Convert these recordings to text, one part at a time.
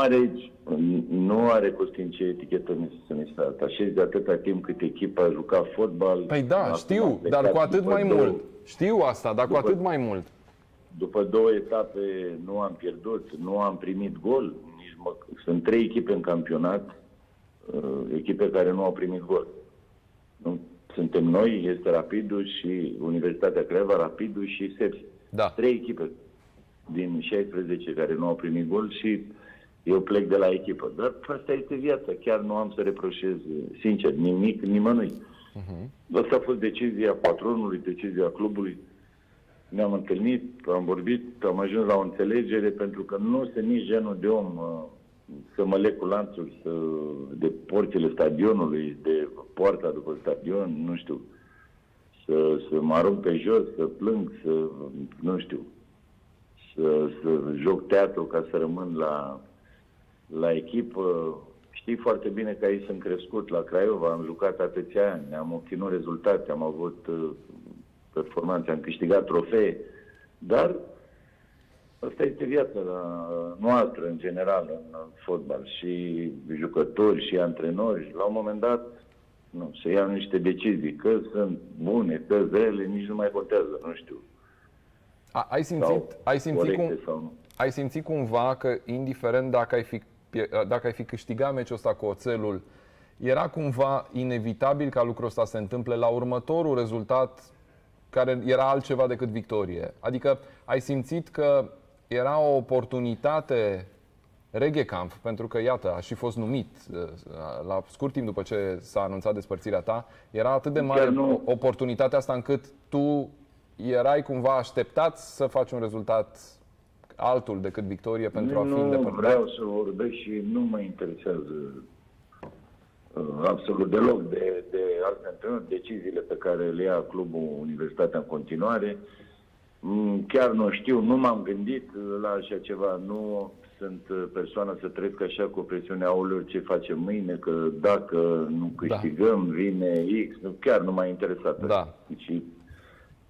are, nu are Costin ce etichetă să ne să așezi de atâta timp cât echipa a jucat fotbal. Păi da, știu, dar cu atât mai două, mult. Știu asta, dar după, cu atât mai mult. După două etape nu am pierdut, nu am primit gol. Nici mă, sunt trei echipe în campionat, uh, echipe care nu au primit gol. Nu? Suntem noi, este Rapidul și Universitatea Craiova, Rapidul și Sepsi. Da. Trei echipe din 16 care nu au primit gol și eu plec de la echipă. Dar asta este viața. Chiar nu am să reproșez, sincer, nimic nimănui. Uh-huh. Asta a fost decizia patronului, decizia clubului. Ne-am întâlnit, am vorbit, am ajuns la o înțelegere, pentru că nu sunt nici genul de om uh, să mă leg cu lanțul să, de porțile stadionului, de poarta după stadion, nu știu, să, să mă arunc pe jos, să plâng, să, nu știu, să, să joc teatru ca să rămân la, la echipă. Știi foarte bine că aici sunt crescut la Craiova, am jucat atâția ani, am obținut rezultate, am avut uh, performanțe, am câștigat trofee, dar asta este viața noastră în general în fotbal și jucători și antrenori. La un moment dat nu, se iau niște decizii, că sunt bune, că rele, nici nu mai contează, nu știu. A, ai simțit, ai simțit, cum, sau ai simțit cumva că, indiferent dacă ai fi, dacă ai fi câștigat meciul ăsta cu oțelul, era cumva inevitabil ca lucrul ăsta să se întâmple la următorul rezultat care era altceva decât victorie. Adică ai simțit că era o oportunitate Reghe Camp, pentru că, iată, a și fost numit uh, la scurt timp după ce s-a anunțat despărțirea ta, era atât de mare nu... oportunitatea asta încât tu erai cumva așteptat să faci un rezultat altul decât victorie pentru nu, a fi îndepărtat? Nu vreau să vorbesc și nu mă interesează uh, absolut deloc de, de alte antrenori, deciziile pe care le ia clubul Universitatea în continuare. Mm, chiar nu știu, nu m-am gândit la așa ceva, nu sunt persoană să trec așa cu presiunea aulor ce facem mâine, că dacă nu da. câștigăm, da. vine X, chiar nu m-a interesat. Da. Deci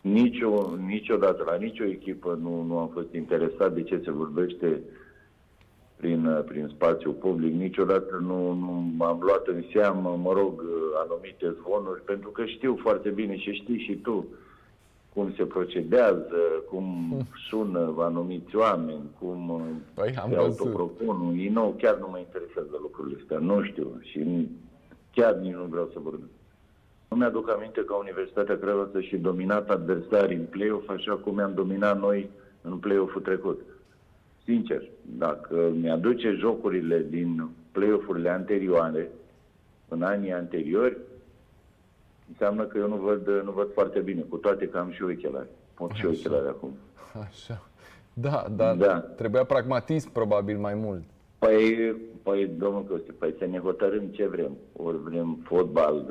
Nicio, niciodată, la nicio echipă nu, nu am fost interesat de ce se vorbește prin, prin spațiu public. Niciodată nu, nu m-am luat în seamă, mă rog, anumite zvonuri, pentru că știu foarte bine și știi și tu cum se procedează, cum sună anumiți oameni, cum păi, se autopropun. Ei nou, chiar nu mă interesează lucrurile astea, nu știu și chiar nici nu vreau să vorbesc. Nu mi-aduc aminte ca Universitatea Craiova să și dominat adversarii în play-off așa cum mi-am dominat noi în play-off-ul trecut. Sincer, dacă mi-aduce jocurile din play-off-urile anterioare, în anii anteriori, înseamnă că eu nu văd, nu văd foarte bine, cu toate că am și ochelari. Pot și ochelari acum. Așa. Da, dar da. trebuia pragmatism probabil mai mult. Păi, păi domnul Costi, păi să ne hotărâm ce vrem. Ori vrem fotbal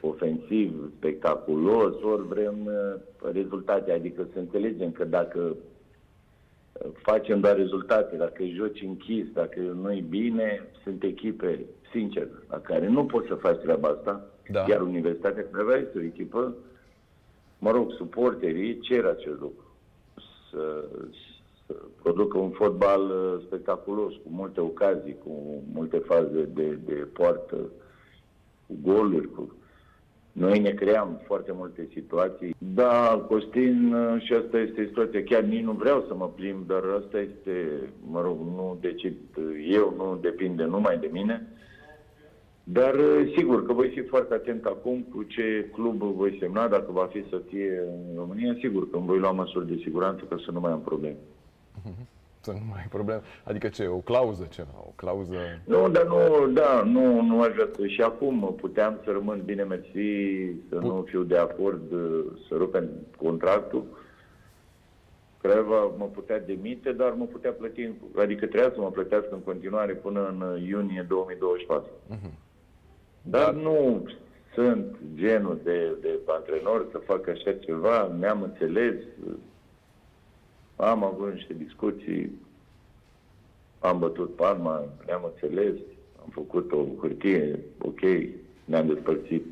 ofensiv, spectaculos, ori vrem uh, rezultate. Adică să înțelegem că dacă uh, facem doar rezultate, dacă joci închis, dacă nu-i bine, sunt echipe, sincer, la care nu poți să faci treaba asta. Da. Iar Universitatea Craiova este o echipă, mă rog, suporterii cer acest lucru. Să, să producă un fotbal uh, spectaculos, cu multe ocazii, cu multe faze de, de poartă, cu goluri, cu noi ne cream foarte multe situații. Da, Costin, și asta este situația. Chiar nici nu vreau să mă plimb, dar asta este, mă rog, nu decid eu, nu depinde numai de mine. Dar sigur că voi fi foarte atent acum cu ce club voi semna, dacă va fi să fie în România, sigur că îmi voi lua măsuri de siguranță ca să nu mai am probleme. Uh-huh să nu mai ai probleme. Adică ce, o clauză ceva, o clauză... Nu, dar nu, da, nu, nu aș vrea să... Și acum puteam să rămân bine mersi, să Put... nu fiu de acord să rupem contractul. Creva mă putea demite, dar mă putea plăti, adică trebuia să mă plătească în continuare până în iunie 2024. Uh-huh. Mhm. Dar, dar nu sunt genul de, de antrenor să fac așa ceva, mi-am înțeles, am avut niște discuții, am bătut palma, ne-am înțeles, am făcut o hârtie, ok, ne-am despărțit